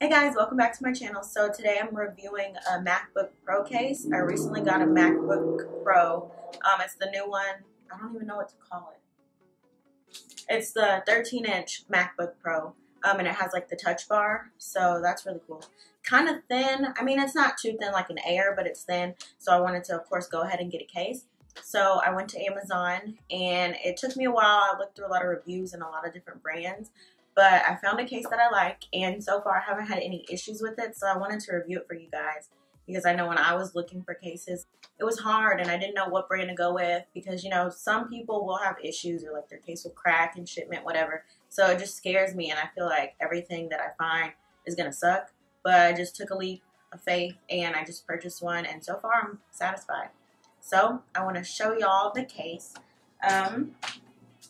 Hey guys, welcome back to my channel. So today I'm reviewing a MacBook Pro case. I recently got a MacBook Pro. Um, it's the new one. I don't even know what to call it. It's the 13 inch MacBook Pro. Um, and it has like the touch bar. So that's really cool. Kind of thin. I mean, it's not too thin like an Air, but it's thin. So I wanted to, of course, go ahead and get a case. So I went to Amazon and it took me a while. I looked through a lot of reviews and a lot of different brands but I found a case that I like and so far I haven't had any issues with it so I wanted to review it for you guys because I know when I was looking for cases it was hard and I didn't know what brand to go with because you know some people will have issues or like their case will crack and shipment whatever so it just scares me and I feel like everything that I find is gonna suck but I just took a leap of faith and I just purchased one and so far I'm satisfied. So I want to show y'all the case. Um,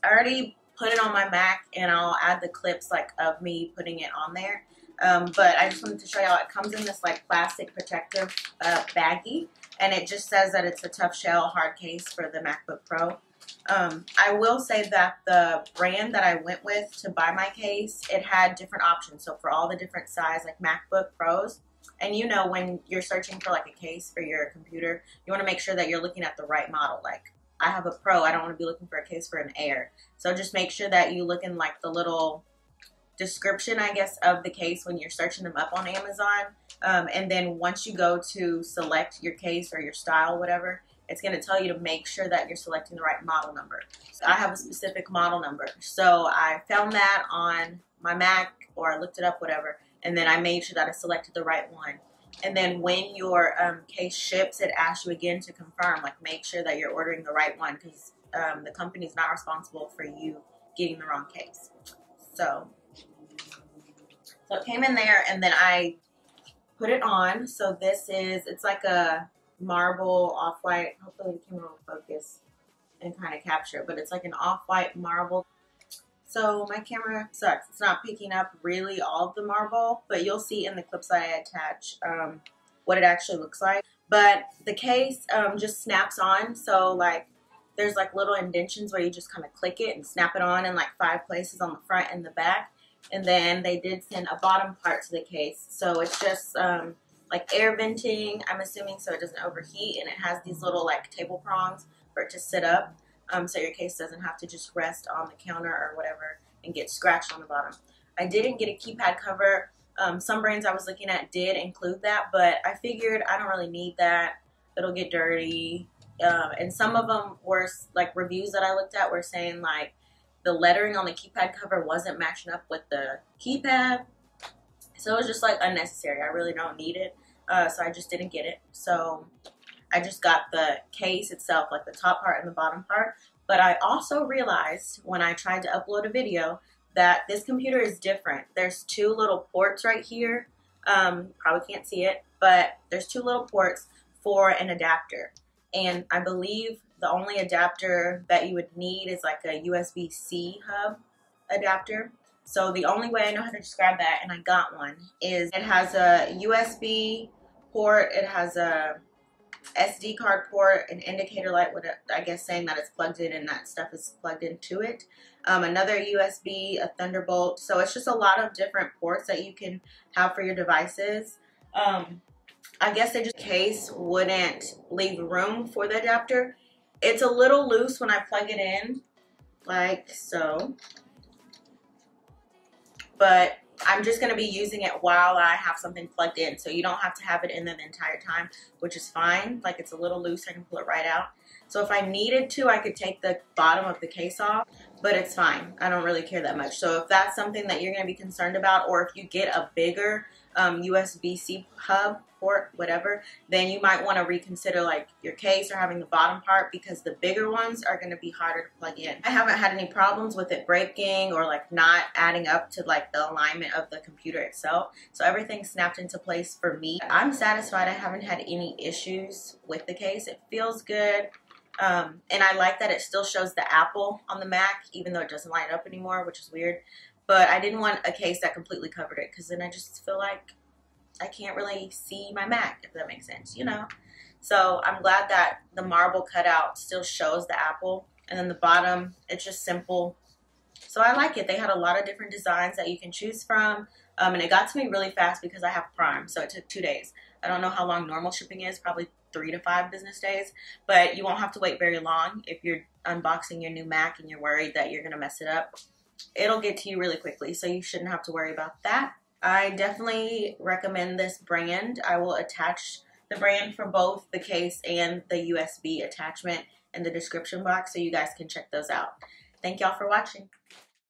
I already put it on my Mac and I'll add the clips like of me putting it on there. Um, but I just wanted to show y'all it comes in this like plastic protective uh, baggie and it just says that it's a tough shell hard case for the MacBook Pro. Um, I will say that the brand that I went with to buy my case, it had different options. So for all the different size like MacBook Pros, and you know when you're searching for like a case for your computer, you want to make sure that you're looking at the right model. Like I have a Pro, I don't want to be looking for a case for an Air. So just make sure that you look in like the little description, I guess, of the case when you're searching them up on Amazon. Um, and then once you go to select your case or your style, whatever, it's going to tell you to make sure that you're selecting the right model number. So I have a specific model number. So I found that on my Mac or I looked it up, whatever, and then I made sure that I selected the right one. And then when your um, case ships, it asks you again to confirm, like make sure that you're ordering the right one because um, the company is not responsible for you getting the wrong case. So, so it came in there and then I put it on. So this is, it's like a marble off-white, hopefully the camera will focus and kind of capture it, but it's like an off-white marble so my camera sucks. It's not picking up really all the marble, but you'll see in the clips that I attach um, what it actually looks like. But the case um, just snaps on. So like there's like little indentions where you just kind of click it and snap it on in like five places on the front and the back. And then they did send a bottom part to the case. So it's just um, like air venting, I'm assuming, so it doesn't overheat. And it has these little like table prongs for it to sit up um, so your case doesn't have to just rest on the counter or whatever and get scratched on the bottom. I didn't get a keypad cover. Um, some brands I was looking at did include that, but I figured I don't really need that. It'll get dirty. Um, and some of them were like reviews that I looked at were saying like the lettering on the keypad cover wasn't matching up with the keypad. So it was just like unnecessary. I really don't need it. Uh, so I just didn't get it. So I just got the case itself, like the top part and the bottom part. But I also realized when I tried to upload a video that this computer is different. There's two little ports right here. Um, probably can't see it, but there's two little ports for an adapter. And I believe the only adapter that you would need is like a USB-C hub adapter. So the only way I know how to describe that, and I got one, is it has a USB port, it has a SD card port, an indicator light, with I guess saying that it's plugged in and that stuff is plugged into it. Um, another USB, a Thunderbolt. So it's just a lot of different ports that you can have for your devices. Um, I guess just case wouldn't leave room for the adapter. It's a little loose when I plug it in, like so. But I'm just going to be using it while I have something plugged in. So you don't have to have it in there the entire time, which is fine. Like it's a little loose, I can pull it right out. So if I needed to, I could take the bottom of the case off, but it's fine. I don't really care that much. So if that's something that you're going to be concerned about, or if you get a bigger um, USB-C hub port, whatever, then you might want to reconsider like your case or having the bottom part because the bigger ones are going to be harder to plug in. I haven't had any problems with it breaking or like not adding up to like the alignment of the computer itself. So everything snapped into place for me. I'm satisfied. I haven't had any issues with the case. It feels good. Um, and I like that it still shows the Apple on the Mac, even though it doesn't light up anymore, which is weird. But I didn't want a case that completely covered it because then I just feel like I can't really see my Mac, if that makes sense, you know? So I'm glad that the marble cutout still shows the apple. And then the bottom, it's just simple. So I like it. They had a lot of different designs that you can choose from. Um, and it got to me really fast because I have Prime, so it took two days. I don't know how long normal shipping is, probably three to five business days, but you won't have to wait very long if you're unboxing your new Mac and you're worried that you're going to mess it up. It'll get to you really quickly, so you shouldn't have to worry about that. I definitely recommend this brand. I will attach the brand for both the case and the USB attachment in the description box so you guys can check those out. Thank y'all for watching.